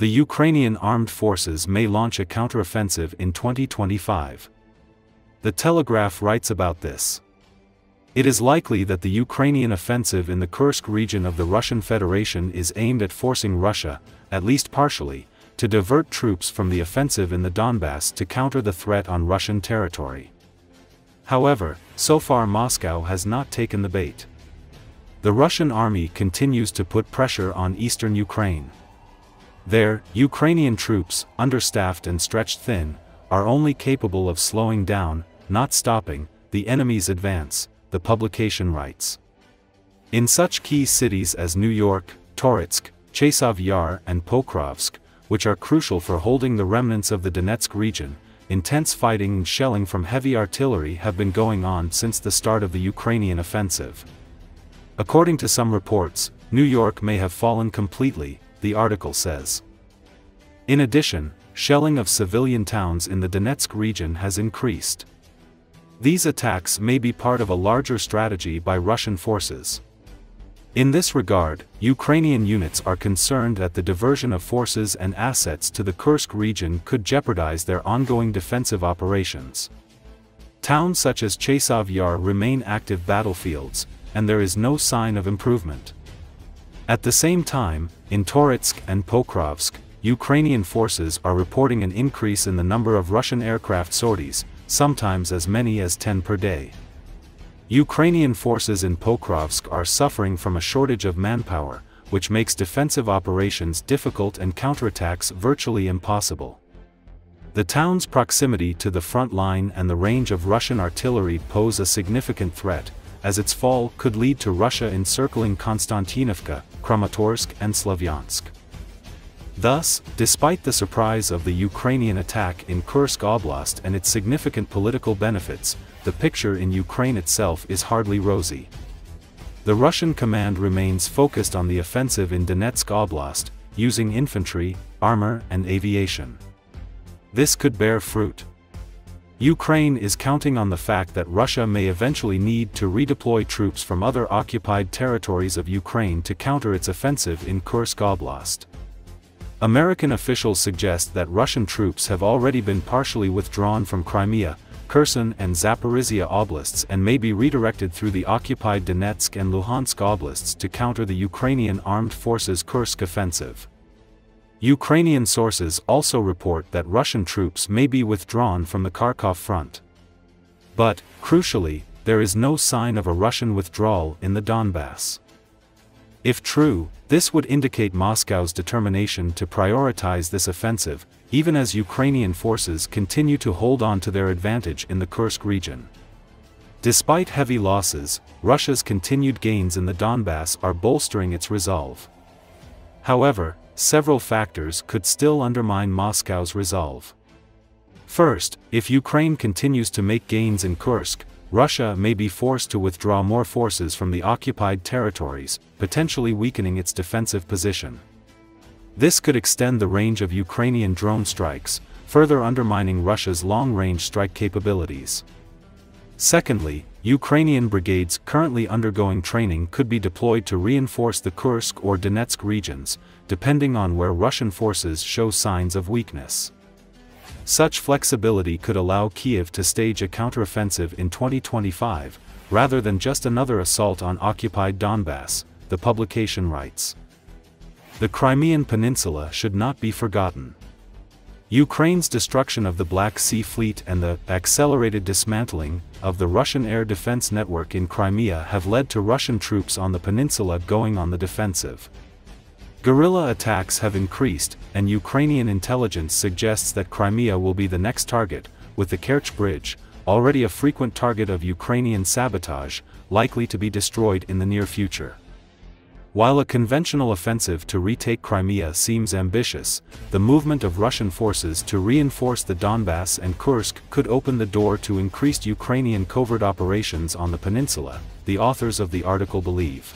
the Ukrainian armed forces may launch a counteroffensive in 2025. The Telegraph writes about this. It is likely that the Ukrainian offensive in the Kursk region of the Russian Federation is aimed at forcing Russia, at least partially, to divert troops from the offensive in the Donbass to counter the threat on Russian territory. However, so far Moscow has not taken the bait. The Russian army continues to put pressure on eastern Ukraine. There, Ukrainian troops, understaffed and stretched thin, are only capable of slowing down, not stopping, the enemy's advance, the publication writes. In such key cities as New York, Toretsk, Chasiv Yar and Pokrovsk, which are crucial for holding the remnants of the Donetsk region, intense fighting and shelling from heavy artillery have been going on since the start of the Ukrainian offensive. According to some reports, New York may have fallen completely, the article says. In addition, shelling of civilian towns in the Donetsk region has increased. These attacks may be part of a larger strategy by Russian forces. In this regard, Ukrainian units are concerned that the diversion of forces and assets to the Kursk region could jeopardize their ongoing defensive operations. Towns such as Chasiv Yar remain active battlefields, and there is no sign of improvement. At the same time, in Toretsk and Pokrovsk, Ukrainian forces are reporting an increase in the number of Russian aircraft sorties, sometimes as many as 10 per day. Ukrainian forces in Pokrovsk are suffering from a shortage of manpower, which makes defensive operations difficult and counterattacks virtually impossible. The town's proximity to the front line and the range of Russian artillery pose a significant threat, as its fall could lead to Russia encircling Konstantinovka, Kramatorsk and Slavyansk. Thus, despite the surprise of the Ukrainian attack in Kursk Oblast and its significant political benefits, the picture in Ukraine itself is hardly rosy. The Russian command remains focused on the offensive in Donetsk Oblast, using infantry, armor and aviation. This could bear fruit. Ukraine is counting on the fact that Russia may eventually need to redeploy troops from other occupied territories of Ukraine to counter its offensive in Kursk Oblast. American officials suggest that Russian troops have already been partially withdrawn from Crimea, Kherson and Zaporizhia oblasts and may be redirected through the occupied Donetsk and Luhansk oblasts to counter the Ukrainian armed forces Kursk offensive. Ukrainian sources also report that Russian troops may be withdrawn from the Kharkov front. But, crucially, there is no sign of a Russian withdrawal in the Donbass. If true, this would indicate Moscow's determination to prioritize this offensive, even as Ukrainian forces continue to hold on to their advantage in the Kursk region. Despite heavy losses, Russia's continued gains in the Donbass are bolstering its resolve. However, several factors could still undermine Moscow's resolve. First, if Ukraine continues to make gains in Kursk, Russia may be forced to withdraw more forces from the occupied territories, potentially weakening its defensive position. This could extend the range of Ukrainian drone strikes, further undermining Russia's long-range strike capabilities. Secondly, Ukrainian brigades currently undergoing training could be deployed to reinforce the Kursk or Donetsk regions, depending on where Russian forces show signs of weakness. Such flexibility could allow Kiev to stage a counteroffensive in 2025, rather than just another assault on occupied Donbass, the publication writes. The Crimean Peninsula should not be forgotten. Ukraine's destruction of the Black Sea Fleet and the accelerated dismantling of the Russian air defense network in Crimea have led to Russian troops on the peninsula going on the defensive. Guerrilla attacks have increased, and Ukrainian intelligence suggests that Crimea will be the next target, with the Kerch Bridge, already a frequent target of Ukrainian sabotage, likely to be destroyed in the near future. While a conventional offensive to retake Crimea seems ambitious, the movement of Russian forces to reinforce the Donbass and Kursk could open the door to increased Ukrainian covert operations on the peninsula, the authors of the article believe.